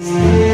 Yeah.